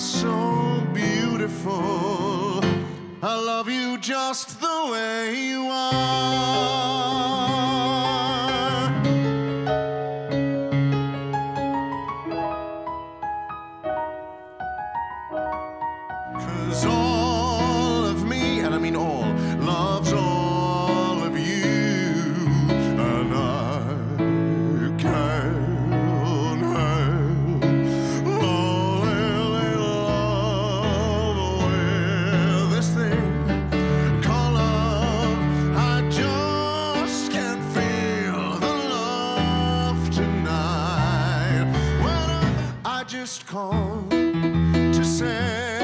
so beautiful. I love you just the way you are. Cause all just called to say